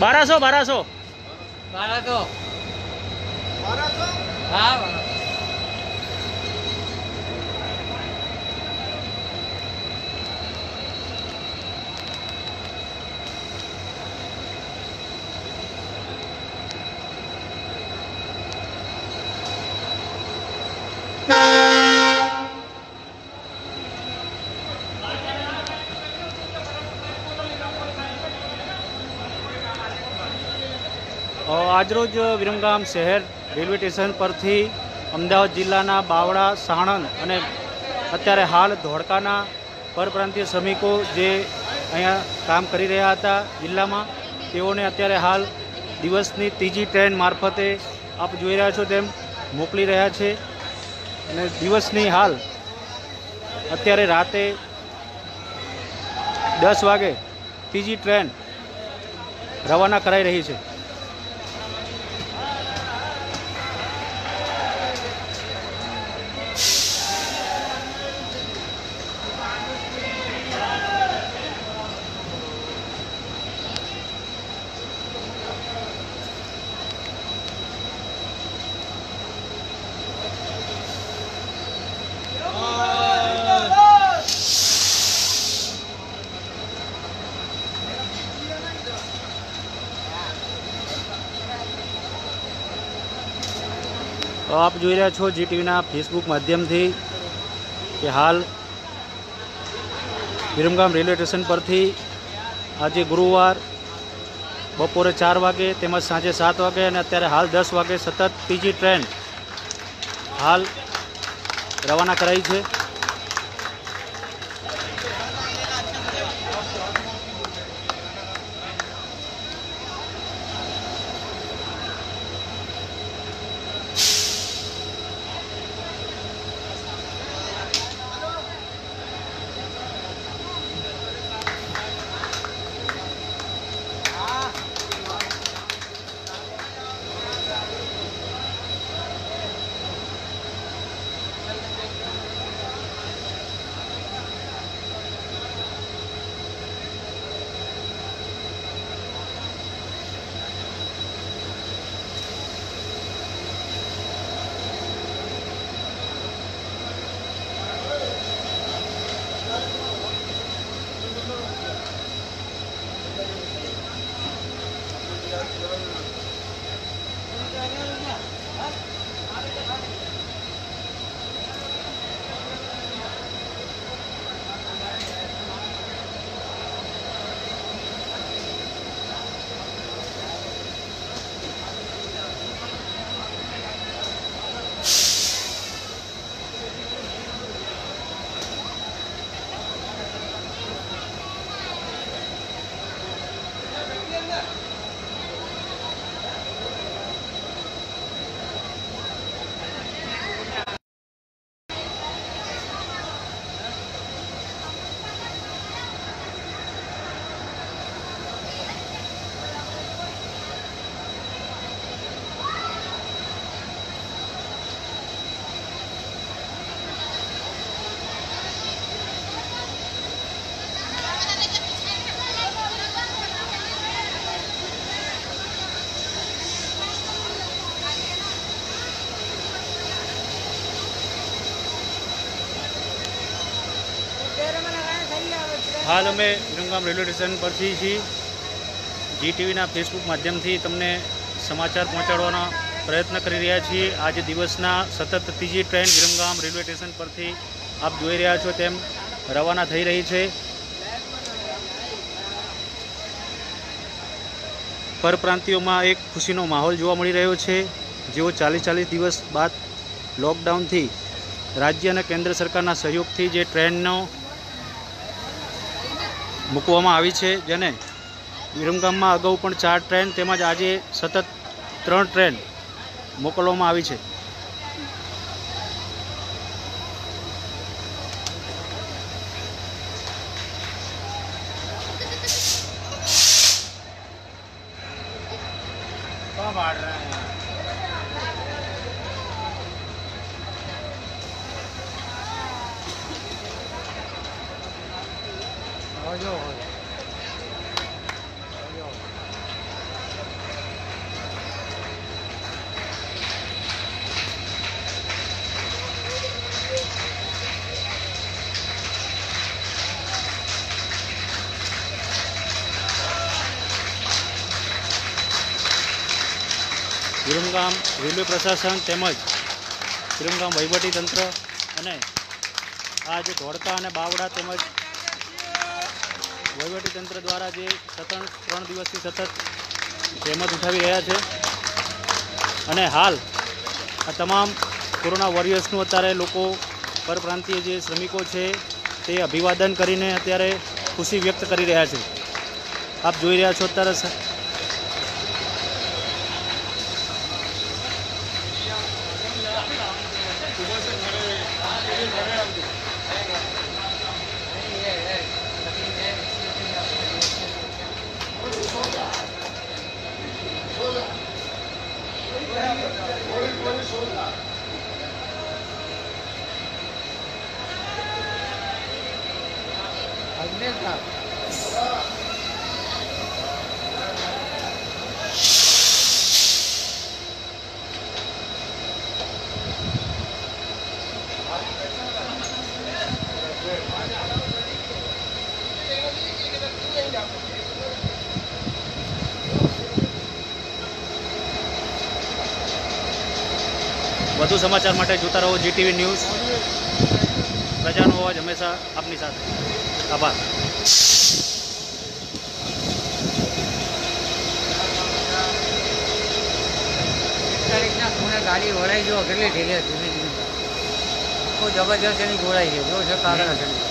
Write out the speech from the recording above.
બારાસો બારાસો. બારસો. તો હા આજરોજ વિરમગામ શહેર રેલવે સ્ટેશન પરથી અમદાવાદ જિલ્લાના બાવળા, સાણંદ અને અત્યારે હાલ ધોળકાના પરપ્રાંતીય શ્રમિકો જે અહીંયા કામ કરી રહ્યા હતા જિલ્લામાં, તેઓને અત્યારે હાલ દિવસની ત્રીજી ટ્રેન મારફતે આપ જોઈ રહ્યા છો તેમ મોકલી રહ્યા છે. અને દિવસની હાલ અત્યારે રાતે દસ વાગે ત્રીજી ટ્રેન રવાના કરાઈ રહી છે. આપ જોઈ રહ્યા છો જી ટીવીના ફેસબુક માધ્યમથી કે હાલ વિરમગામ રેલવે સ્ટેશન પરથી આજે ગુરુવાર બપોરે ચાર વાગે તેમજ સાંજે સાત વાગે અને અત્યારે હાલ દસ વાગે સતત ત્રીજી ટ્રેન હાલ રવાના કરાઈ છે. હાલ અમે વિરમગામ રેલવે સ્ટેશન પરથી છીએ. જી ટીવીના ફેસબુક માધ્યમથી તમને સમાચાર પહોંચાડવાનો પ્રયત્ન કરી રહ્યા છીએ. આજે દિવસના સતત ત્રીજી ટ્રેન વિરમગામ રેલવે સ્ટેશન પરથી આપ જોઈ રહ્યા છો તેમ રવાના થઈ રહી છે. પરપ્રાંતિયોમાં એક ખુશીનો માહોલ જોવા મળી રહ્યો છે. જેઓ ચાલીસ ચાલીસ દિવસ બાદ લોકડાઉનથી રાજ્ય અને કેન્દ્ર સરકારના સહયોગથી જે ટ્રેનનો મૂકવામાં આવી છે, જેને વિરમગામમાં અગાઉ પણ ચાર ટ્રેન તેમજ આજે સતત ત્રણ ટ્રેન મોકલવામાં આવી છે. सब आ रहे हैं જો હોય વિરમગામ રેલવે પ્રશાસન તેમજ વિરમગામ વહીવટીતંત્ર અને આ જે ધોળકા અને બાવડા તેમજ વહીવટીતંત્ર દ્વારા જે સતત ત્રણ દિવસથી સતત જહેમત ઉઠાવી રહ્યા છે. અને હાલ આ તમામ કોરોના વોરિયર્સનું અત્યારે લોકો પરપ્રાંતીય જે શ્રમિકો છે તે અભિવાદન કરીને અત્યારે ખુશી વ્યક્ત કરી રહ્યા છે. આપ જોઈ રહ્યા છો અત્યારે સ- વધુ સમાચાર માટે જોતા રહો જીટીવી ન્યૂઝ. પ્રજાનો અવાજ હંમેશા આપની સાથે. આભાર. ગાડી વળાઈ જો કેટલી ધીમે ધીમે બહુ જબરજસ્ત એની ગોળાઈ છે જો છે કારણ